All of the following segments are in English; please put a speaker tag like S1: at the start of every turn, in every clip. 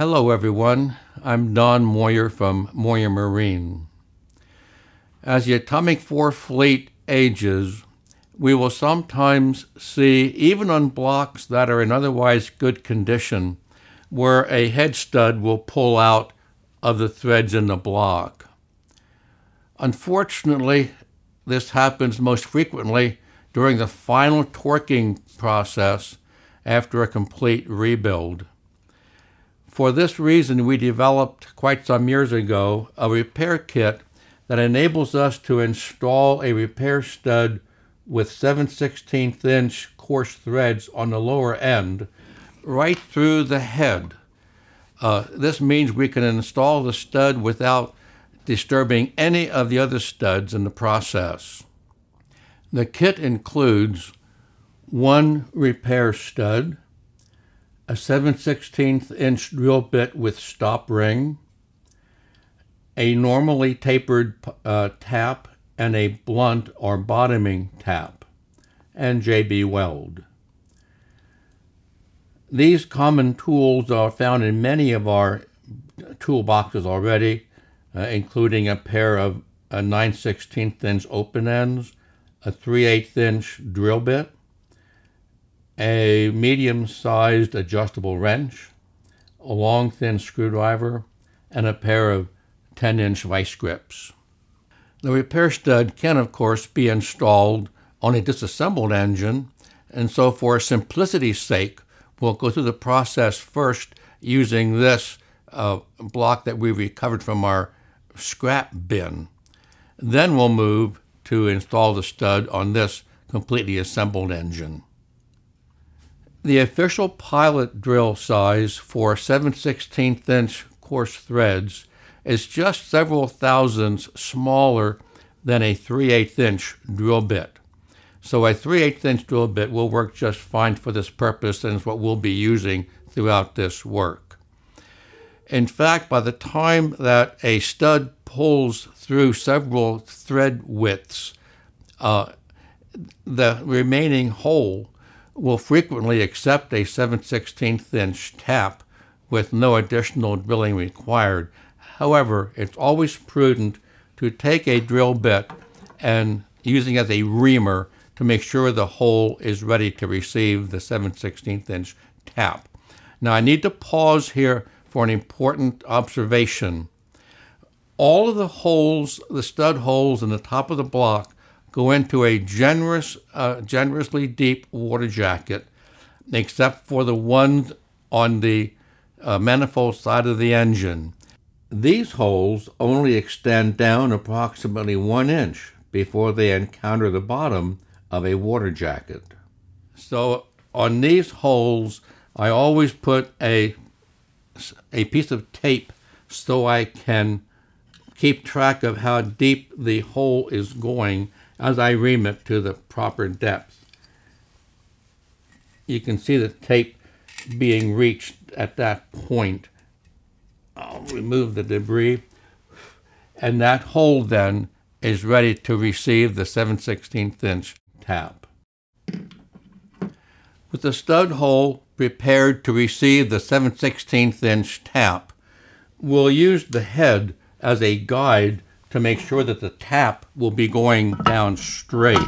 S1: Hello, everyone. I'm Don Moyer from Moyer Marine. As the Atomic Four fleet ages, we will sometimes see, even on blocks that are in otherwise good condition, where a head stud will pull out of the threads in the block. Unfortunately, this happens most frequently during the final torquing process after a complete rebuild. For this reason, we developed quite some years ago a repair kit that enables us to install a repair stud with 7 16 inch coarse threads on the lower end right through the head. Uh, this means we can install the stud without disturbing any of the other studs in the process. The kit includes one repair stud, a 7 16 inch drill bit with stop ring, a normally tapered uh, tap, and a blunt or bottoming tap, and JB Weld. These common tools are found in many of our toolboxes already, uh, including a pair of a 9 16 inch open ends, a 3 8 inch drill bit, a medium sized adjustable wrench, a long thin screwdriver, and a pair of 10 inch vice grips. The repair stud can, of course, be installed on a disassembled engine, and so for simplicity's sake, we'll go through the process first using this uh, block that we recovered from our scrap bin. Then we'll move to install the stud on this completely assembled engine. The official pilot drill size for 7 16 inch coarse threads is just several thousandths smaller than a 3 8 inch drill bit. So a 3 8 inch drill bit will work just fine for this purpose and is what we'll be using throughout this work. In fact, by the time that a stud pulls through several thread widths, uh, the remaining hole will frequently accept a 7 16 inch tap with no additional drilling required. However, it's always prudent to take a drill bit and using as a reamer to make sure the hole is ready to receive the 7 16 inch tap. Now I need to pause here for an important observation. All of the holes, the stud holes in the top of the block go into a generous, uh, generously deep water jacket, except for the ones on the uh, manifold side of the engine. These holes only extend down approximately one inch before they encounter the bottom of a water jacket. So on these holes, I always put a, a piece of tape so I can keep track of how deep the hole is going as I ream it to the proper depth. You can see the tape being reached at that point. I'll remove the debris. And that hole then is ready to receive the 7 16 inch tap. With the stud hole prepared to receive the 7 16 inch tap, we'll use the head as a guide to make sure that the tap will be going down straight.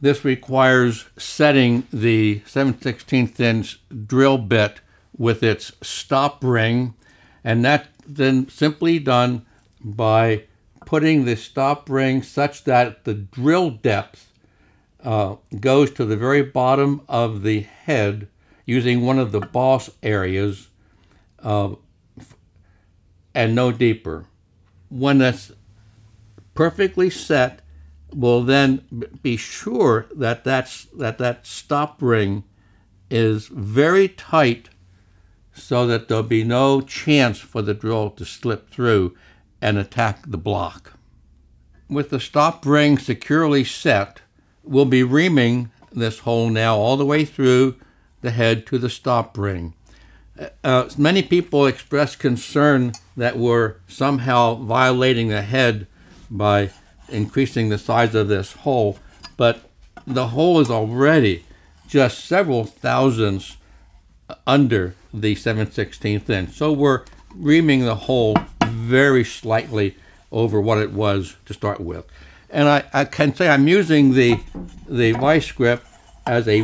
S1: This requires setting the 7 16 inch drill bit with its stop ring, and that then simply done by putting the stop ring such that the drill depth uh, goes to the very bottom of the head using one of the boss areas uh, and no deeper. When that's perfectly set, we'll then be sure that that's, that that stop ring is very tight so that there'll be no chance for the drill to slip through and attack the block. With the stop ring securely set, we'll be reaming this hole now all the way through the head to the stop ring. Uh, many people express concern that we're somehow violating the head by increasing the size of this hole, but the hole is already just several thousandths under the 7 16th inch. So we're reaming the hole very slightly over what it was to start with. And I, I can say I'm using the the vice grip as a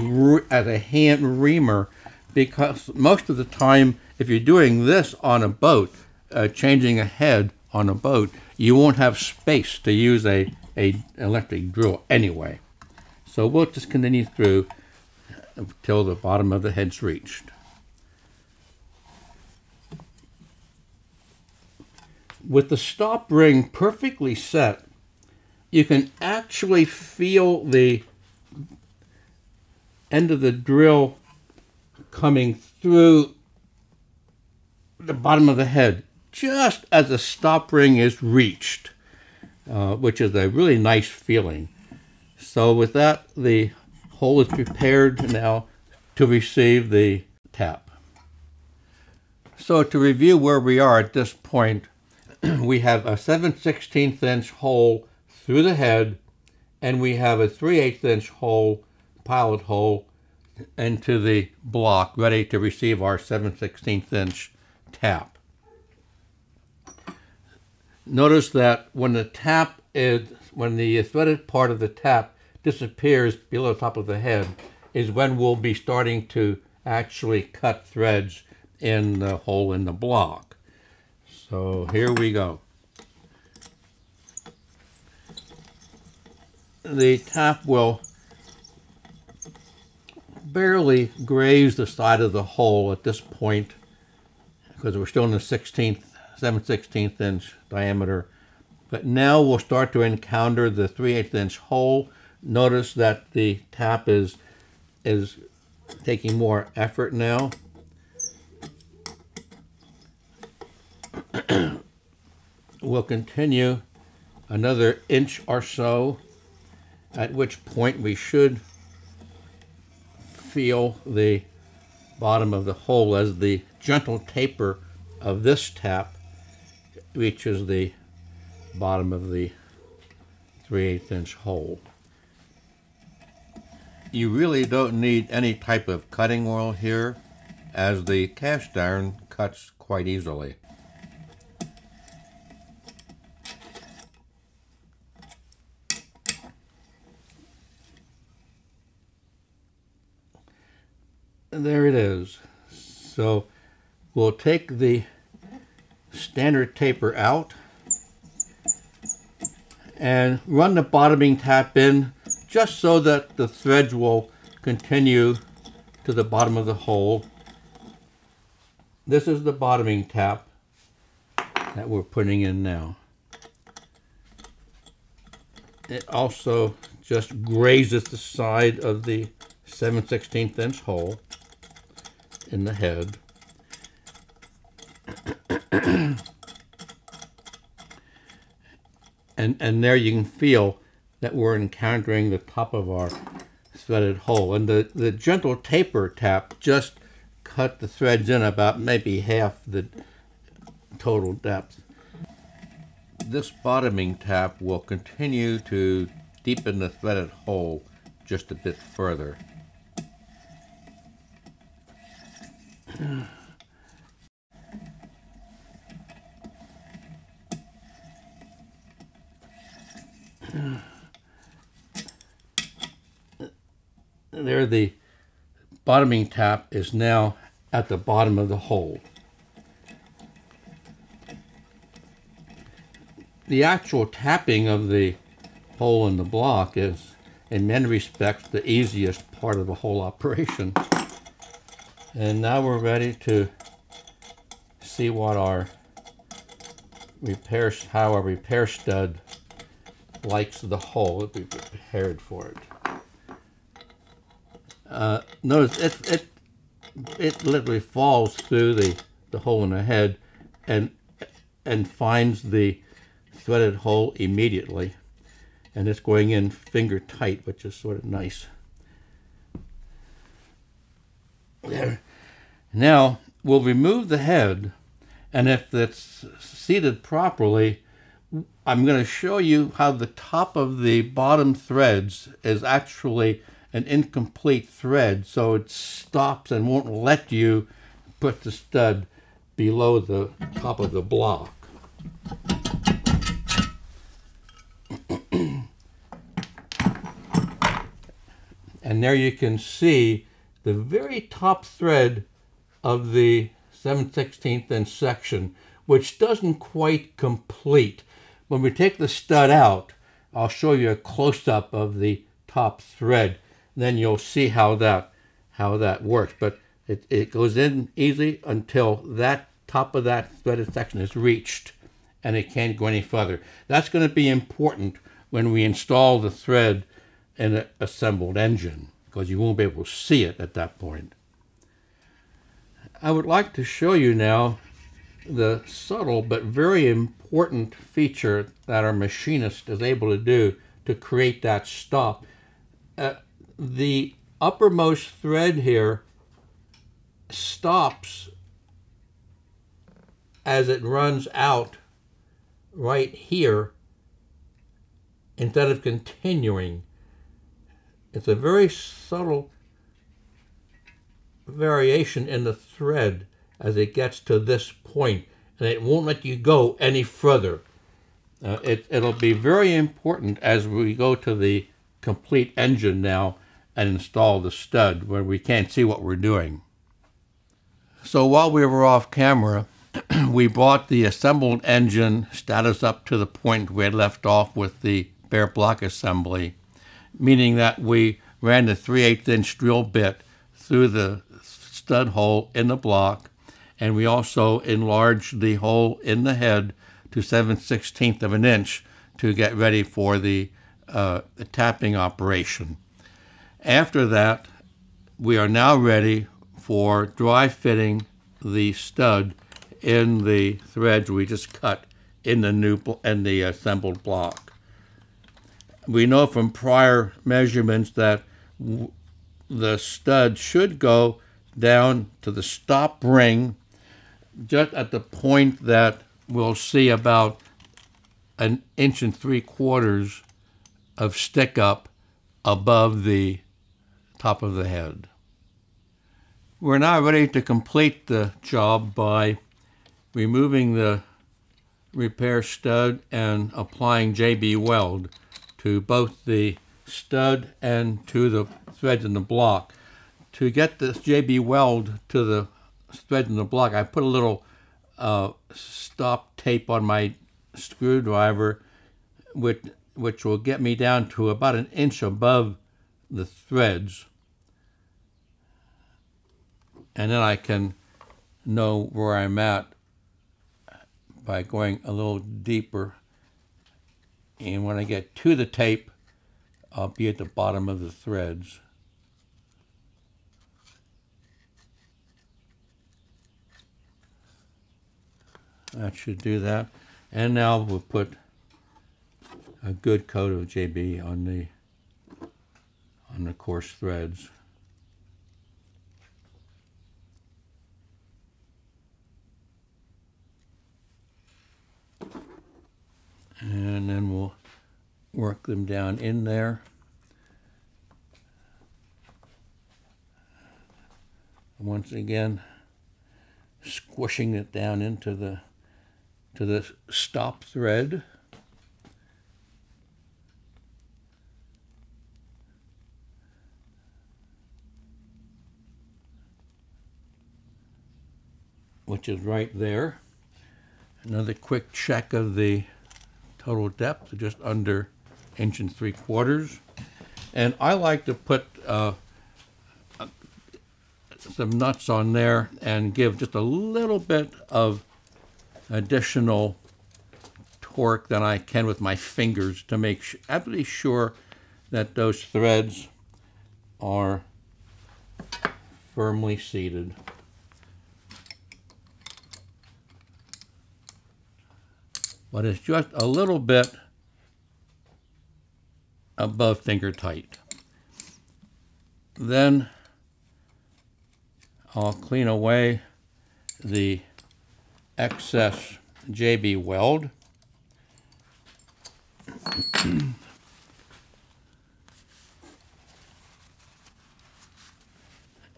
S1: as a hand reamer because most of the time if you're doing this on a boat, uh, changing a head on a boat, you won't have space to use a, a electric drill anyway. So we'll just continue through until the bottom of the head's reached. With the stop ring perfectly set, you can actually feel the end of the drill coming through the bottom of the head just as the stop ring is reached, uh, which is a really nice feeling. So with that, the hole is prepared now to receive the tap. So to review where we are at this point, we have a 7 16 inch hole through the head, and we have a 3 8 inch hole, pilot hole, into the block, ready to receive our 7 16 inch tap. Notice that when the tap is, when the threaded part of the tap disappears below the top of the head, is when we'll be starting to actually cut threads in the hole in the block. So here we go. The tap will barely graze the side of the hole at this point because we're still in the 16th, 7 16th inch diameter. But now we'll start to encounter the 3 8 inch hole. Notice that the tap is, is taking more effort now. we'll continue another inch or so, at which point we should feel the bottom of the hole as the gentle taper of this tap reaches the bottom of the 3 8 inch hole. You really don't need any type of cutting oil here as the cast iron cuts quite easily. There it is. So we'll take the standard taper out and run the bottoming tap in just so that the threads will continue to the bottom of the hole. This is the bottoming tap that we're putting in now. It also just grazes the side of the 7 16th inch hole in the head. and, and there you can feel that we're encountering the top of our threaded hole. And the, the gentle taper tap just cut the threads in about maybe half the total depth. This bottoming tap will continue to deepen the threaded hole just a bit further. Mm. there the bottoming tap is now at the bottom of the hole. The actual tapping of the hole in the block is in many respects the easiest part of the whole operation. And now we're ready to see what our repair, how our repair stud likes the hole that we prepared for it. Uh, notice it, it, it literally falls through the, the hole in the head and, and finds the threaded hole immediately. And it's going in finger tight, which is sort of nice. There. Now we'll remove the head, and if it's seated properly, I'm going to show you how the top of the bottom threads is actually an incomplete thread, so it stops and won't let you put the stud below the top of the block. and there you can see the very top thread of the 7 16th inch section, which doesn't quite complete. When we take the stud out, I'll show you a close-up of the top thread. Then you'll see how that how that works. But it, it goes in easy until that top of that threaded section is reached and it can't go any further. That's going to be important when we install the thread in an assembled engine because you won't be able to see it at that point. I would like to show you now the subtle but very important feature that our machinist is able to do to create that stop. Uh, the uppermost thread here stops as it runs out right here instead of continuing. It's a very subtle variation in the thread as it gets to this point, and it won't let you go any further. Uh, it, it'll be very important as we go to the complete engine now and install the stud where we can't see what we're doing. So while we were off camera, we brought the assembled engine status up to the point we had left off with the bare block assembly, meaning that we ran the 3 8 inch drill bit through the stud hole in the block, and we also enlarged the hole in the head to 7 16th of an inch to get ready for the, uh, the tapping operation. After that, we are now ready for dry fitting the stud in the threads we just cut in the new in the assembled block. We know from prior measurements that the stud should go down to the stop ring just at the point that we'll see about an inch and three quarters of stick up above the top of the head. We're now ready to complete the job by removing the repair stud and applying JB weld to both the stud and to the threads in the block. To get this JB weld to the threads in the block, I put a little uh, stop tape on my screwdriver, which, which will get me down to about an inch above the threads. And then I can know where I'm at by going a little deeper. And when I get to the tape, I'll be at the bottom of the threads. That should do that. And now we'll put a good coat of JB on the on the coarse threads. And then we'll work them down in there. Once again, squishing it down into the to the stop thread. which is right there. Another quick check of the total depth, just under inch and three quarters. And I like to put uh, some nuts on there and give just a little bit of additional torque than I can with my fingers to make absolutely sure that those threads are firmly seated. But it's just a little bit above finger tight. Then I'll clean away the excess JB weld.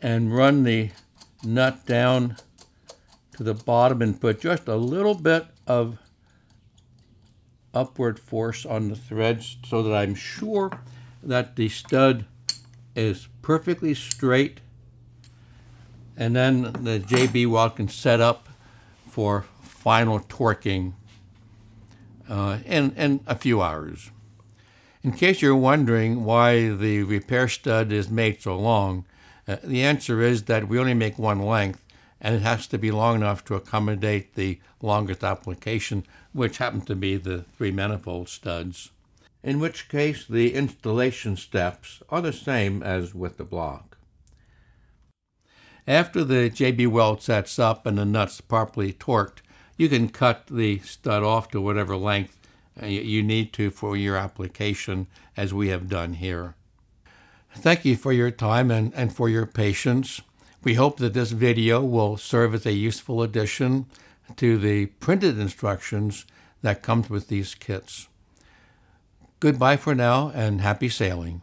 S1: and run the nut down to the bottom and put just a little bit of upward force on the threads so that I'm sure that the stud is perfectly straight and then the JB weld can set up for final torquing uh, in, in a few hours. In case you're wondering why the repair stud is made so long, uh, the answer is that we only make one length and it has to be long enough to accommodate the longest application, which happens to be the three manifold studs, in which case the installation steps are the same as with the block. After the JB weld sets up and the nuts properly torqued, you can cut the stud off to whatever length uh, you need to for your application, as we have done here. Thank you for your time and, and for your patience. We hope that this video will serve as a useful addition to the printed instructions that comes with these kits. Goodbye for now and happy sailing.